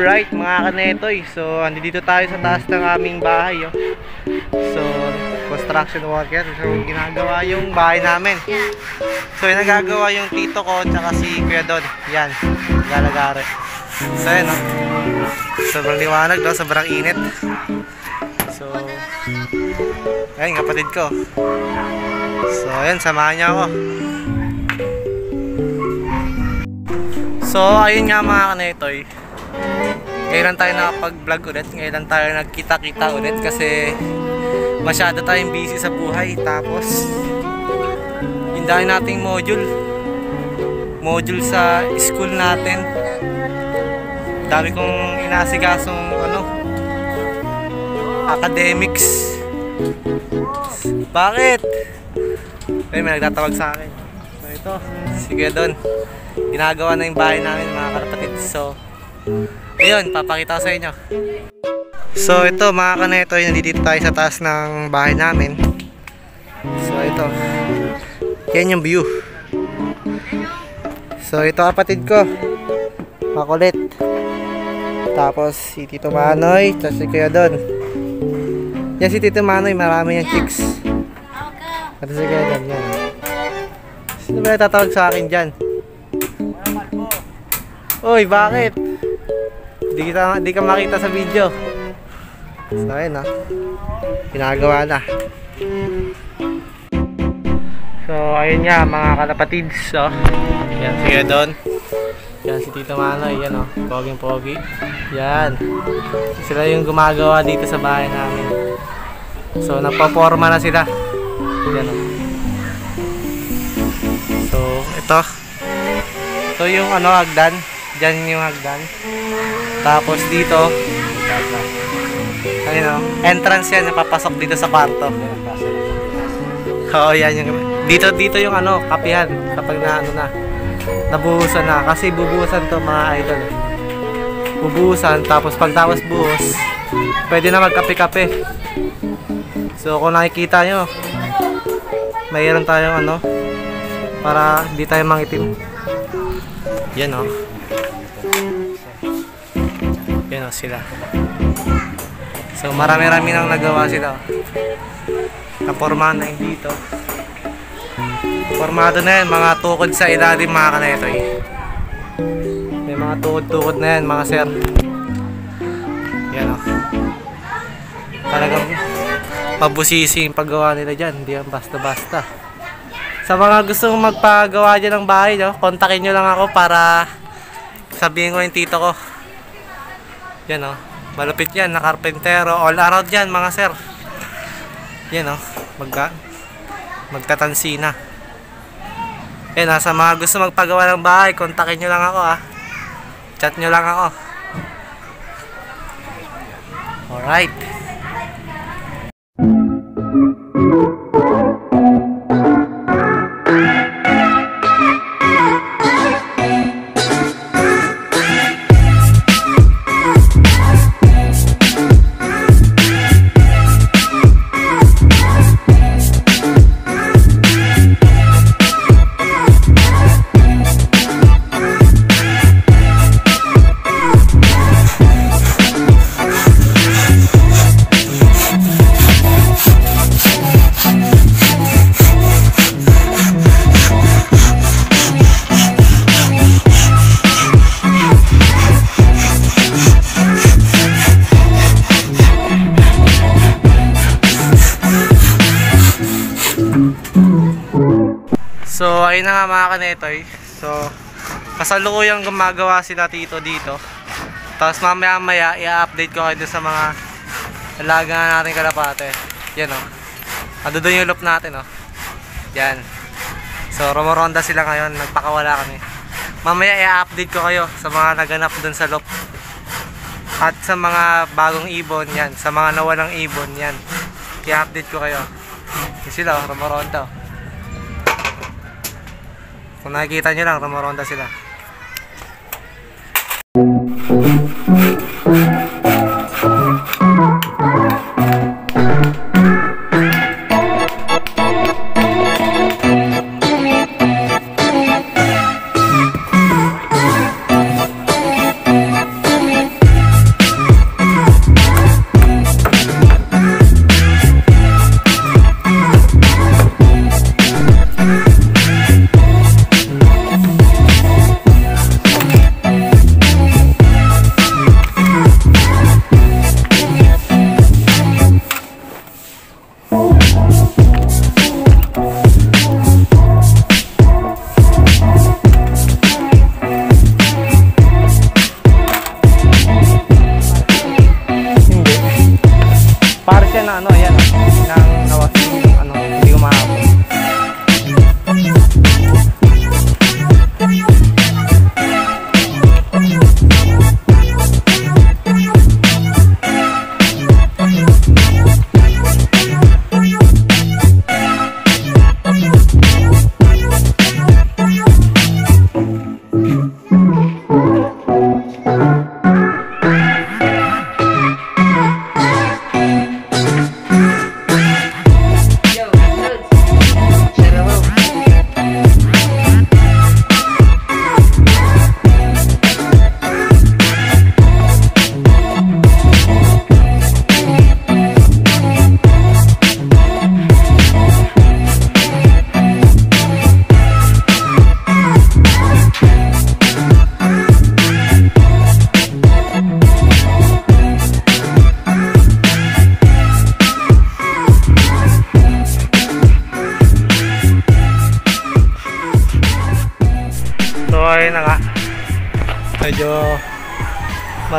Alright mga kanetoy, so andito tayo sa taas ng aming bahay oh. So, construction worker, so ginagawa yung bahay namin. So yung nagagawa yung tito ko tsaka si Kuya Don, yan, galagare So yan oh, sobrang liwanag no, sobrang init. So, ayun kapatid ko. So ayun, samahan niya ako. So, ayun nga mga kanetoy. Ngayon lang tayo nakapag-vlog ulit. Ngayon lang tayo nagkita-kita ulit kasi masyado tayong busy sa buhay. Tapos, yung dahil nating module. Module sa school natin. Dami kong inasigasong ano, academics. Bakit? Ay, may nagtatawag sa akin. So, ito, sige doon ginagawa na yung bahay namin mga kalapatid so ayun papakita ko sa inyo. So ito mga kaneto nandito tayo sa taas ng bahay namin. So ito. Yan yung view. So ito kapatid ko. Makulit. Tapos si Tito Manoy tapos si Kuya Don. Yan si Tito Manoy marami yung chicks. Tapos si Kuya Don yan. Sino ba tatawag sa akin dyan? Uy, bakit? Di kita di ka makita sa video. So, ayun ah. Ginagawa na. So, ayun nga mga kalapatids, oh. Yan, sige doon. Yan si Tito Manoy, yan oh. Poging pogi. Yan. Sila yung gumagawa dito sa bahay namin. So, nagpa-forma na sila. Yan oh. So, ito. Ito yung ano, hagdan. Diyan yung hagdan. Tapos dito, ano, entrance yan, napapasok dito sa kwarto. Oo, yan yung, dito, dito yung ano, kapihan, kapag na, ano na, nabuhusan na. Kasi bubuhusan to mga idol. Bubuhusan, tapos pagtapos buhos, pwede na magkape-kape. So, kung nakikita nyo, mayroon tayong ano, para hindi tayo mangitim. Yan o. Oh. Yan o oh, sila. So marami-rami nang nagawa sila. Napormahan na yung dito. Formado na yan. Mga tukod sa ilalim mga kanetoy. May mga tukod-tukod na yan mga sir. Yan o. Oh. Talagang pabusisi yung paggawa nila dyan. Hindi yan basta-basta. Sa mga gusto mong magpagawa dyan ng bahay, no, kontakin nyo lang ako para sabihin ko yung tito ko. Yan. Oh. Malupit yan, na karpentero. All around yan mga sir. Yan. Oh. Magka, magtatansi na. Yan sa mga gusto magpagawa ng bahay, kontakin nyo lang ako ha. Chat nyo lang ako. Alright. Nga mga kanetoy. So, kasalukuyang gumagawa sila tito dito. Tapos mamaya maya i-update ko kayo sa mga alaga na natin kalapate. Yan o. Oh. Ando doon yung loop natin o. Oh. Yan. So, rumoronda sila ngayon. Nagpakawala kami. Mamaya i-update ko kayo sa mga naganap doon sa loop. At sa mga bagong ibon yan. Sa mga nawalang ibon yan. I-update ko kayo. Yan sila. Oh, rumoronda o. Kung nakikita nyo lang, rumoronda sila.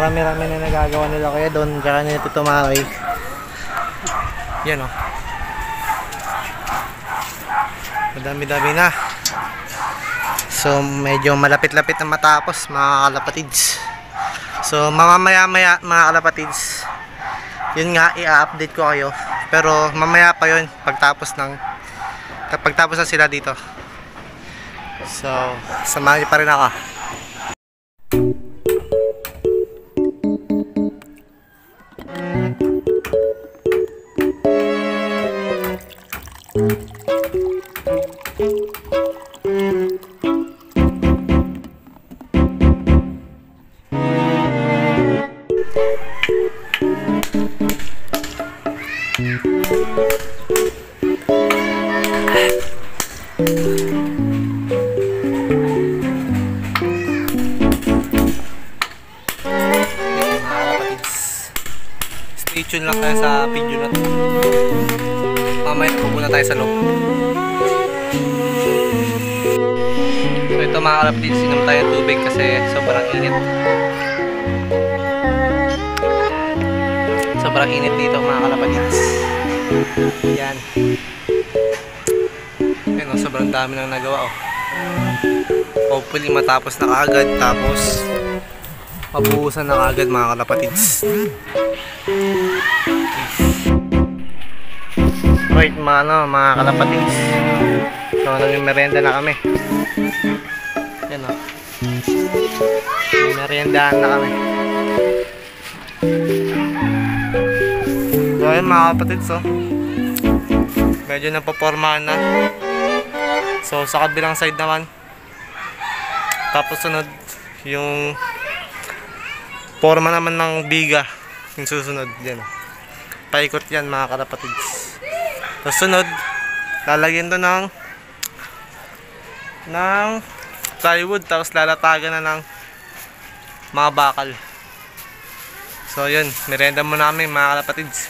Marami-rami na nagagawa nila kaya doon kaya nila ito tumaray. Yan o. Oh. Madami-dami na. So medyo malapit-lapit na matapos mga kalapatids. So mamamaya-maya mga kalapatids. Yun nga i-update ko kayo. Pero mamaya pa yun pagtapos ng kapag tapos na sila dito. So, samahan niyo pa rin ako. Stay tuned lang tayo sa video na to. Mamaya po muna tayo sa loob. So ito mga kapatids, inom tayo tubig kasi sobrang init. Sobrang init dito mga kalapatids. Yan. Yan oh, sobrang dami nang nagawa oh. Hopefully matapos na kaagad tapos mabuhusan na agad mga kalapatids. Right mga ano, mga kalapatids. So nagme-merienda na kami. Yan o. May meriendahan na kami. So ayun mga kalapatids oh. Medyo napapormahan na. So sa kabilang side naman. Tapos sunod yung forma naman ng biga. Yung susunod yan. Paikot yan mga karapatids tapos sunod lalagyan to ng ng plywood tapos lalatagan na ng mga bakal. So yun. Merenda mo namin mga karapatids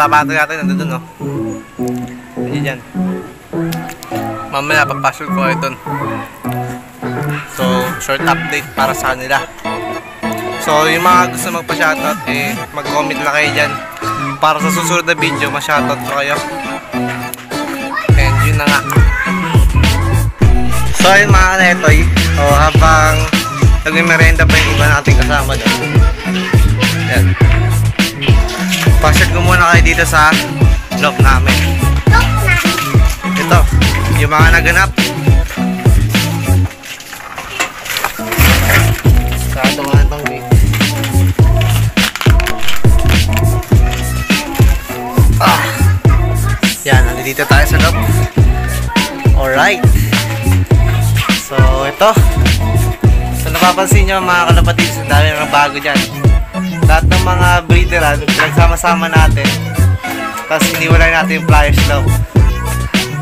mga kalapati natin nandun no? Nandiyan dyan Mamaya papasok ko kayo dun. So short update para sa kanila. So yung mga gusto magpa-shoutout eh mag-comment lang kayo dyan. Para sa susunod na video ma-shoutout ko kayo. And yun na nga. So ayun mga kanetoy, o habang nagme-merenda pa yung iba nating kasama doon. Yan. Pasok ko muna kayo dito sa vlog namin. Ito, yung mga naganap. Sarado nga itong big. Ah! Yan, nandito tayo sa loob. Alright. So, ito. So, napapansin nyo mga kalapatid, sa dami ng bago dyan. Lahat ng mga breederan, pinagsama-sama natin. Tapos iniwalay natin yung flyers daw.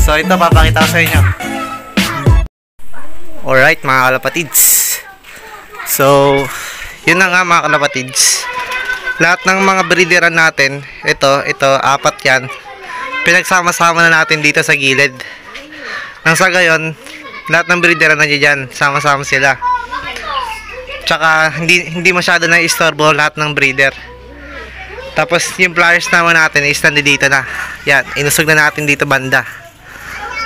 So ito, papakita ko sa inyo. Alright mga kalapatids. So, yun na nga mga kalapatids. Lahat ng mga breederan natin, ito, ito, apat yan. Pinagsama-sama na natin dito sa gilid. Nang sa gayon, lahat ng breederan na dyan, sama-sama sila. Tsaka, hindi, hindi masyado na istorbo lahat ng breeder. Tapos, yung flyers naman natin is nandito na. Yan, inusog na natin dito banda.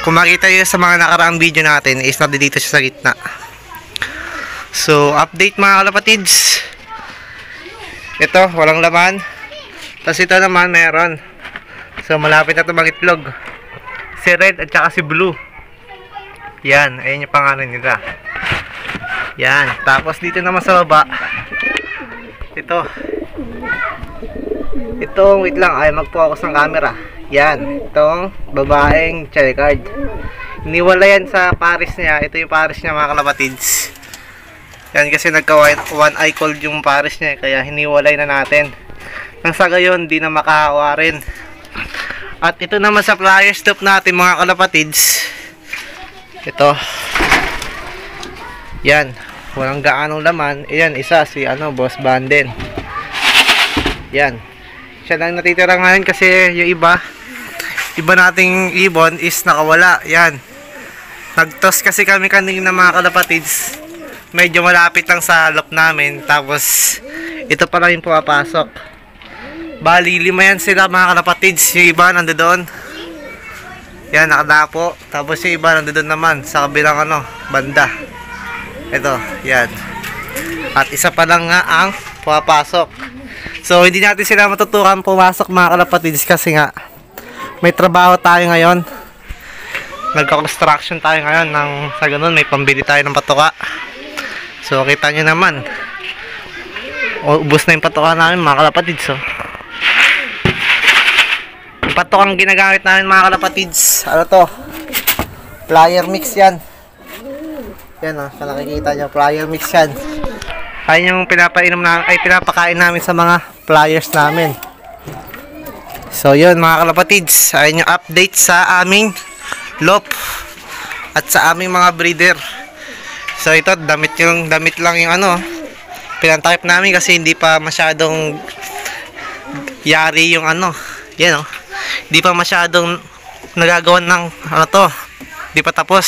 Kung makita nyo sa mga nakaraang video natin, is nandito siya sa gitna. So, update mga kalapatids. Ito, walang laman. Tapos ito naman, meron. So, malapit na ito itlog. Si Red at saka si Blue. Yan, ayun yung pangalan nila. Yan, tapos dito naman sa baba. Ito. Itong, wait lang, ay mag-focus ng camera. Yan, itong babaeng cherry card. Iniwala yan sa paris niya. Ito yung paris niya mga kalapatids. Yan kasi nagka one eye cold yung pares niya eh, kaya hiniwalay na natin. Nang sa gayon, di na makahawa rin. At ito naman sa flyer stop natin mga kalapatids. Ito. Yan. Walang gaanong laman. Ayan, isa si ano, Boss Banden. Yan. Siya lang natitira ngayon kasi yung iba, iba nating ibon is nakawala. Yan. Nagtos kasi kami kanina mga kalapatids medyo malapit lang sa lock namin. Tapos, ito pa lang yung pumapasok. Bali, lima yan sila mga kalapatids. Yung iba nandoon. Yan, nakadapo. Tapos yung iba nandoon naman sa kabilang ano, banda. Ito, yan. At isa pa lang nga ang pumapasok. So, hindi natin sila matutukan pumasok mga kalapatids kasi nga may trabaho tayo ngayon. Nagka-construction tayo ngayon ng sa ganun, may pambili tayo ng patuka. So, kita nyo naman. O, ubos na yung patoka namin mga kalapatids. So. Yung patokang ginagamit namin mga kalapatids. Ano to? Flyer mix yan. Yan. Oh, sa nakikita nyo. Flyer mix yan. Ayun yung pinapainom na, ay pinapakain namin sa mga flyers namin. So, yun mga kalapatids. Ayun yung update sa aming lop at sa aming mga breeder. So ito damit yung damit lang yung ano pinantakip namin kasi hindi pa masyadong yari yung ano. Yan oh. Hindi pa masyadong nagagawan ng ano to. Hindi pa tapos.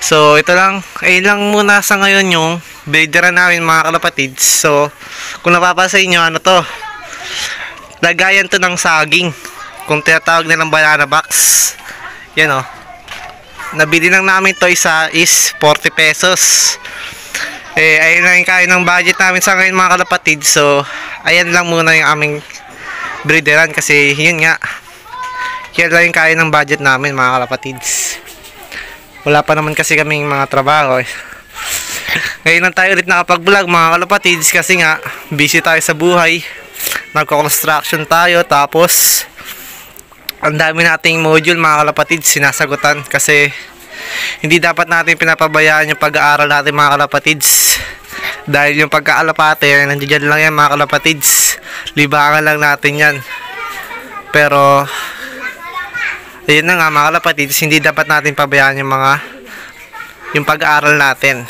So ito lang ay lang muna sa ngayon yung breeder namin mga kalapatids. So kung napapansin niyo ano to. Lagayan to ng saging. Kung tinatawag nilang banana box. Yan oh nabili lang namin to isa is 40 pesos eh ayun lang yung kain ng budget namin sa ngayon mga kalapatid so ayan lang muna yung aming breederan kasi yun nga yan lang yung kain ng budget namin mga kalapatids wala pa naman kasi kaming mga trabaho eh. ngayon lang tayo ulit nakapag vlog mga kalapatids kasi nga busy tayo sa buhay. Nagko-construction tayo tapos ang dami nating module mga kalapatid sinasagutan. Kasi hindi dapat natin pinapabayaan yung pag-aaral natin mga kalapatids dahil yung pagkaalapate nandiyan lang yan mga kalapatids libangan lang natin yan. Pero ayun na nga mga kalapatids hindi dapat natin pabayaan yung mga yung pag-aaral natin.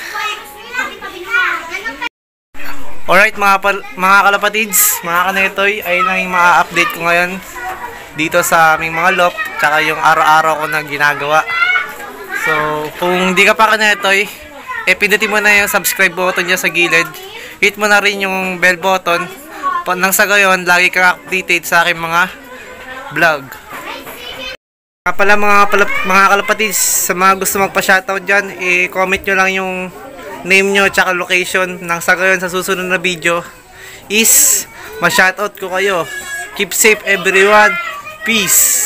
Alright mga, mga kalapatids, mga kanetoy, ayun yung mga update ko ngayon dito sa aming mga lop tsaka yung araw-araw ko na ginagawa. So kung hindi ka pa kanetoy eh pindutin mo na yung subscribe button dyan sa gilid. Hit mo na rin yung bell button. Nang sa gayon lagi ka updated sa aking mga vlog pala mga, pala, mga kalapatids sa mga gusto magpa-shoutout dyan i-comment nyo lang yung name nyo tsaka location nang sa gayon sa susunod na video is ma-shoutout ko kayo keep safe everyone Peace.